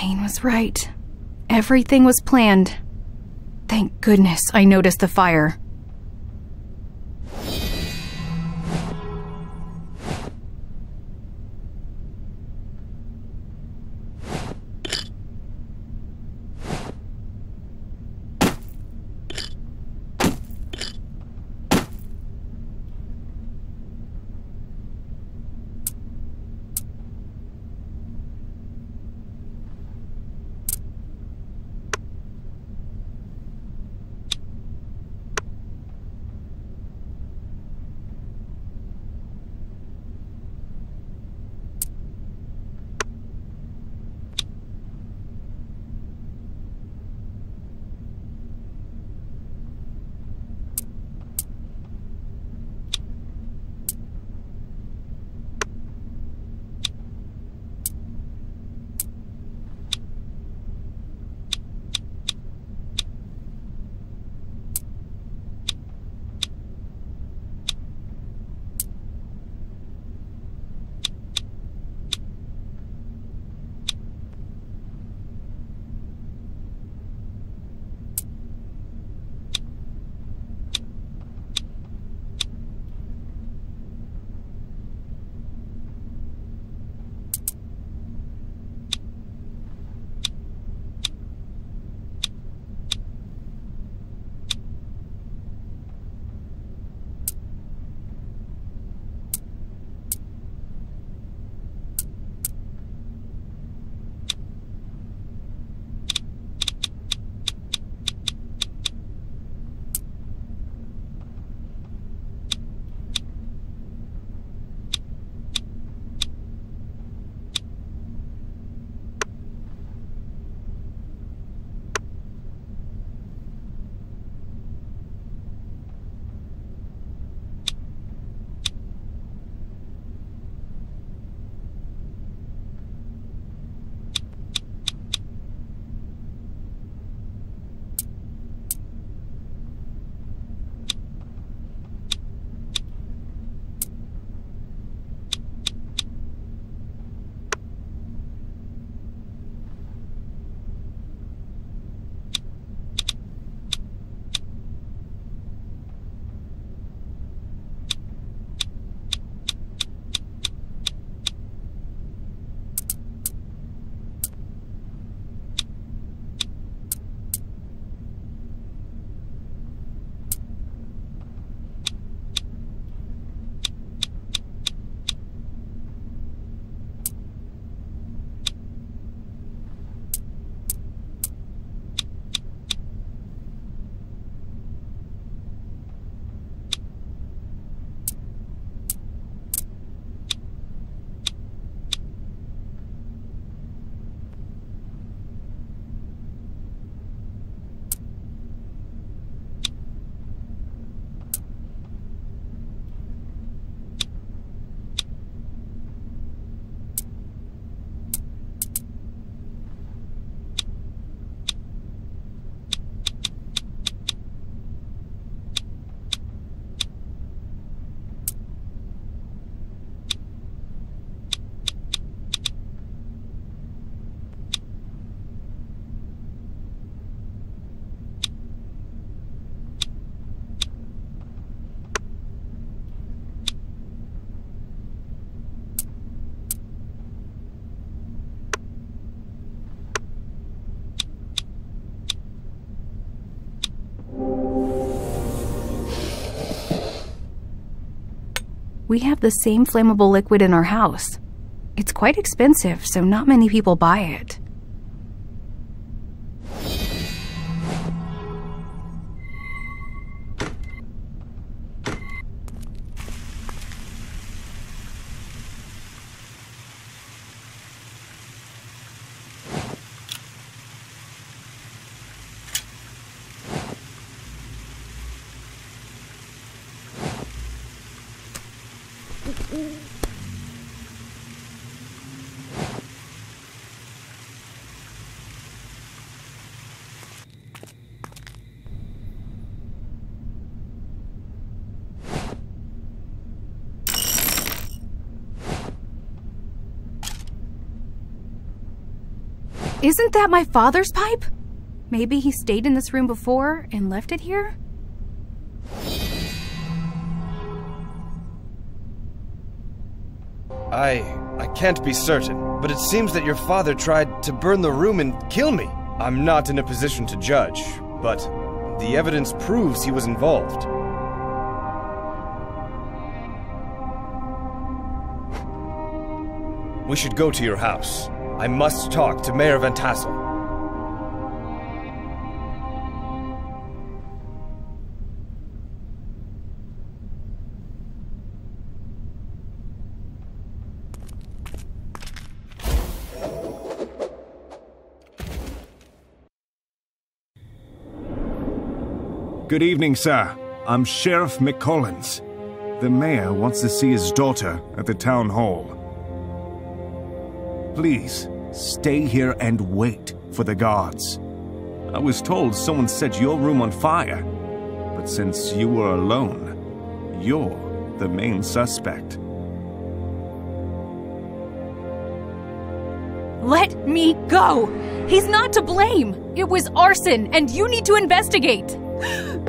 Kane was right. Everything was planned. Thank goodness I noticed the fire. We have the same flammable liquid in our house. It's quite expensive, so not many people buy it. Isn't that my father's pipe? Maybe he stayed in this room before and left it here? I. I can't be certain, but it seems that your father tried to burn the room and kill me. I'm not in a position to judge, but the evidence proves he was involved. We should go to your house. I must talk to Mayor Van Tassel. Good evening, sir. I'm Sheriff McCollins. The mayor wants to see his daughter at the town hall. Please, stay here and wait for the guards. I was told someone set your room on fire, but since you were alone, you're the main suspect. Let me go! He's not to blame! It was arson, and you need to investigate!